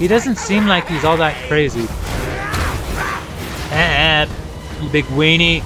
He doesn't seem like he's all that crazy. Eh, you big weenie.